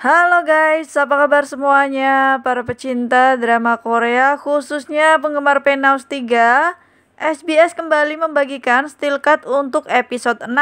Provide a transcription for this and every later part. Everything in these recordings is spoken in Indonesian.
Halo guys, apa kabar semuanya? Para pecinta drama Korea, khususnya penggemar Penthouse 3, SBS kembali membagikan still cut untuk episode 6.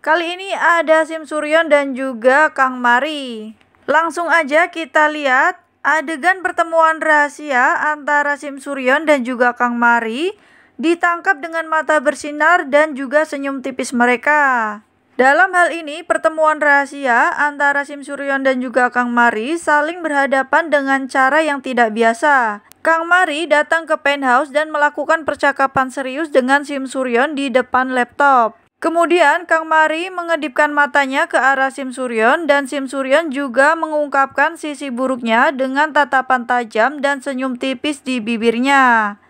Kali ini ada Sim Suryon dan juga Kang Mari. Langsung aja kita lihat adegan pertemuan rahasia antara Sim Suryon dan juga Kang Mari ditangkap dengan mata bersinar dan juga senyum tipis mereka. Dalam hal ini, pertemuan rahasia antara Sim Suryon dan juga Kang Mari saling berhadapan dengan cara yang tidak biasa. Kang Mari datang ke penthouse dan melakukan percakapan serius dengan Sim Suryon di depan laptop. Kemudian Kang Mari mengedipkan matanya ke arah Sim Suryon dan Sim Suryon juga mengungkapkan sisi buruknya dengan tatapan tajam dan senyum tipis di bibirnya.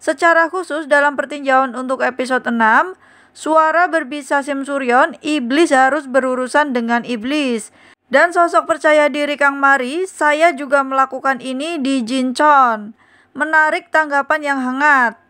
Secara khusus dalam pertinjauan untuk episode 6, Suara berbisa Sim Suryon, iblis harus berurusan dengan iblis. Dan sosok percaya diri Kang Mari, saya juga melakukan ini di Jinchon. Menarik tanggapan yang hangat.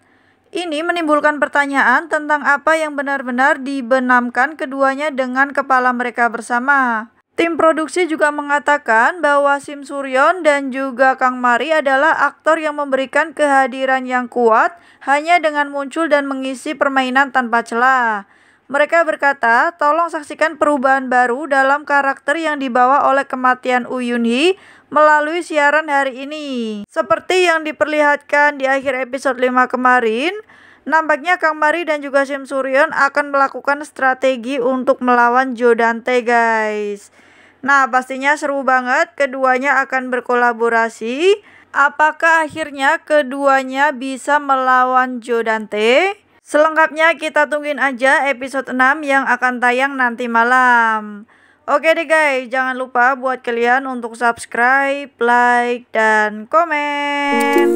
Ini menimbulkan pertanyaan tentang apa yang benar-benar dibenamkan keduanya dengan kepala mereka bersama. Tim produksi juga mengatakan bahwa Sim Suryon dan juga Kang Mari adalah aktor yang memberikan kehadiran yang kuat hanya dengan muncul dan mengisi permainan tanpa celah. Mereka berkata, tolong saksikan perubahan baru dalam karakter yang dibawa oleh kematian Woo Yun Hee melalui siaran hari ini. Seperti yang diperlihatkan di akhir episode 5 kemarin, nampaknya Kang Mari dan juga Sim Suryon akan melakukan strategi untuk melawan Jo Dante guys. Nah, pastinya seru banget. Keduanya akan berkolaborasi. Apakah akhirnya keduanya bisa melawan Joe Dante? Selengkapnya kita tungguin aja episode 6 yang akan tayang nanti malam. Oke deh guys, jangan lupa buat kalian untuk subscribe, like, dan komen.